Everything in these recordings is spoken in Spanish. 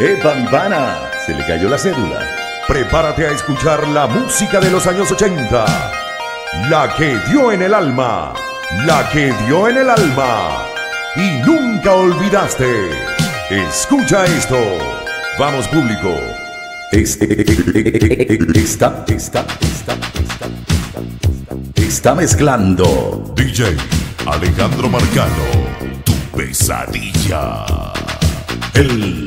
¡Epa, mi pana! Se le cayó la cédula. Prepárate a escuchar la música de los años 80. La que dio en el alma. La que dio en el alma. Y nunca olvidaste. Escucha esto. Vamos, público. Es- está, está, está, está, está mezclando. DJ Alejandro Marcano. Tu pesadilla. El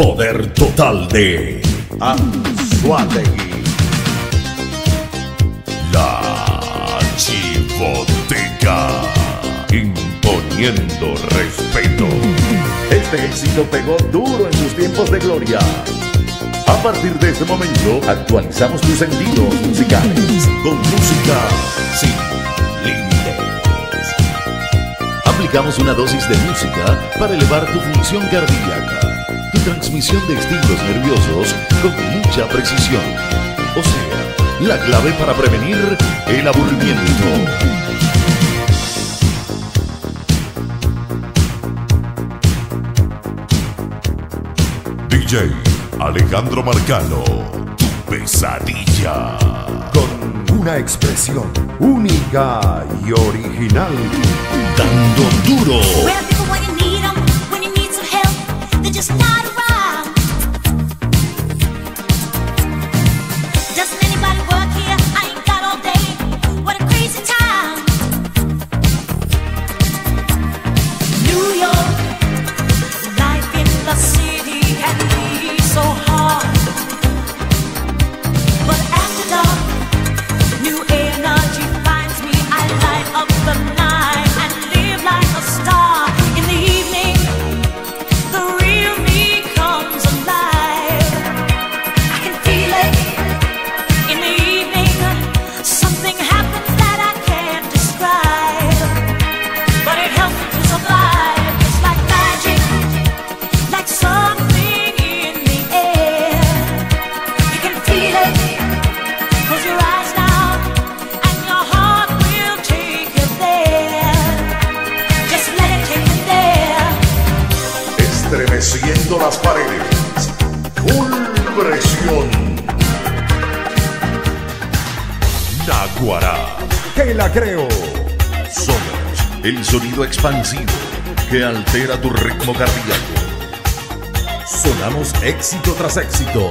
poder total de Anzuategui. La Chivoteca. Imponiendo respeto. Este éxito pegó duro en sus tiempos de gloria. A partir de este momento, actualizamos tus sentidos musicales con música sin límites. Aplicamos una dosis de música para elevar tu función cardíaca, transmisión de estímulos nerviosos con mucha precisión. O sea, la clave para prevenir el aburrimiento. DJ Alejandro Marcano. Tu pesadilla. Con una expresión única y original. Dando duro. Las paredes. Full presión. Naguará. Que la creo. Somos el sonido expansivo que altera tu ritmo cardíaco. Sonamos éxito tras éxito.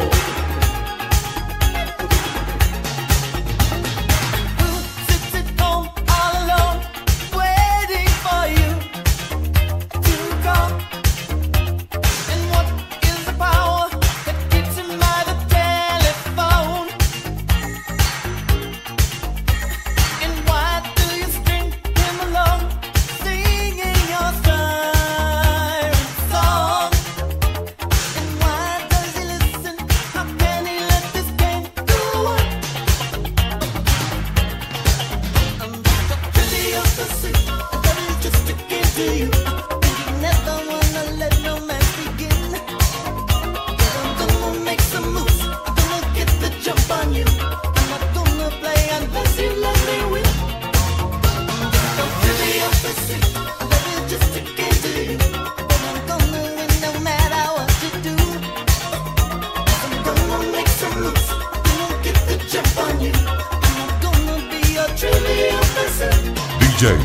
DJ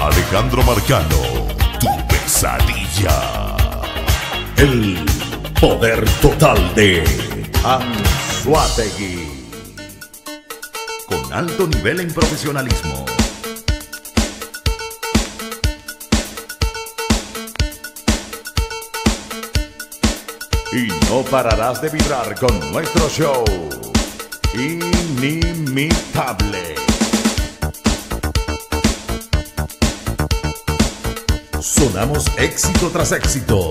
Alejandro Marcano. Tu pesadilla. El poder total de Anzuategui. Con alto nivel en profesionalismo. Y no pararás de vibrar con nuestro show. Inimitable. Sonamos éxito tras éxito.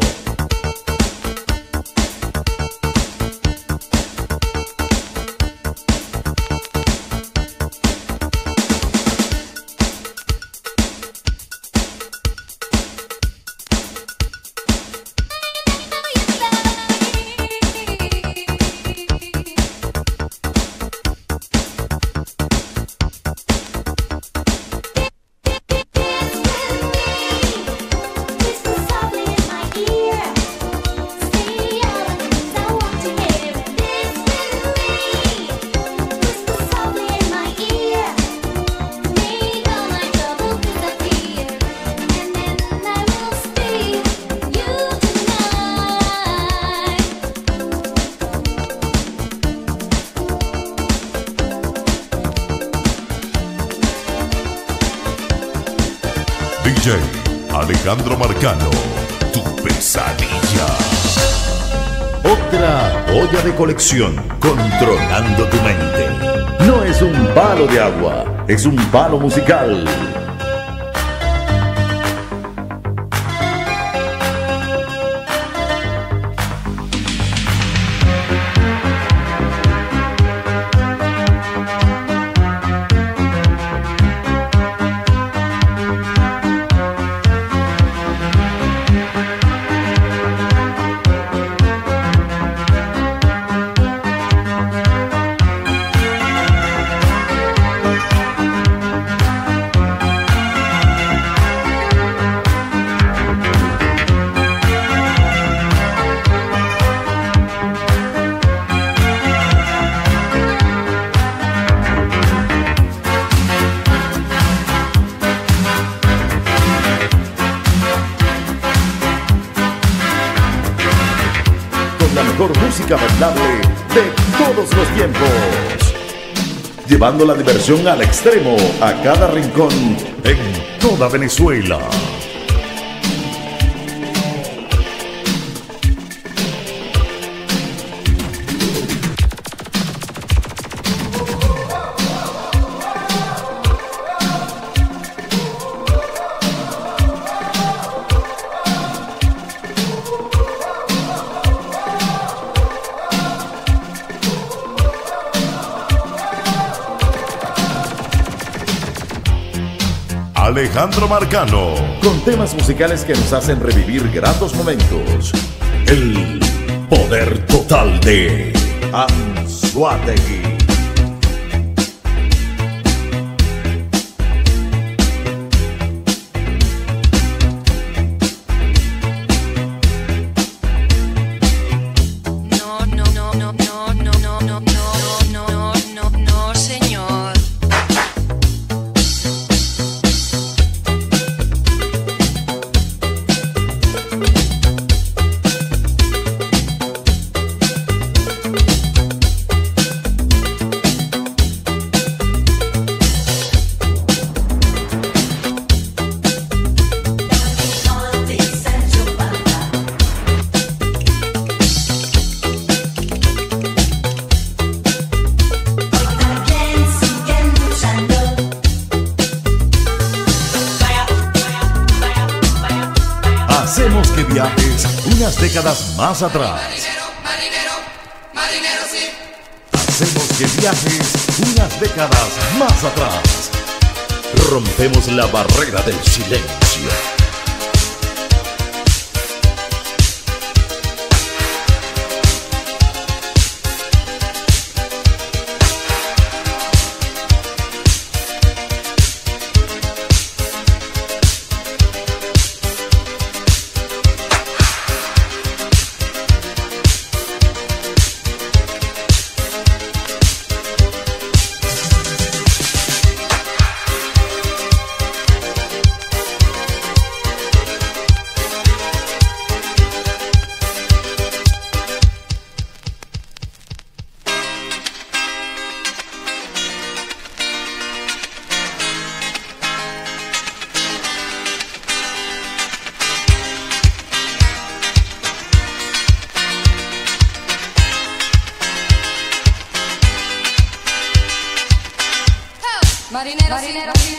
Alejandro Marcano, tu pesadilla. Otra olla de colección, controlando tu mente. No es un palo de agua, es un palo musical. La mejor música bailable de todos los tiempos. Llevando la diversión al extremo a cada rincón en toda Venezuela. Alejandro Marcano, Con temas musicales que nos hacen revivir gratos momentos. El poder total de Anzuategui. Viajes unas décadas más atrás. Hacemos que viajes unas décadas más atrás. Rompemos la barrera del silencio.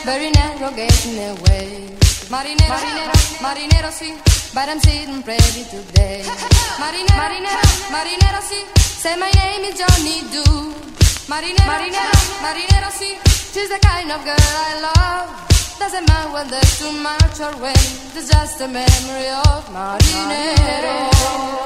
Marinero, very narrow getting their way. Marinero, marinero, marinero, sí, but I'm sitting pretty today. Marinero, marinero, marinero, sí, say my name is Johnny Do. Marinero, marinero, marinero, sí, she's the kind of girl I love. Doesn't matter whether there's too much or when, there's just a memory of marinero.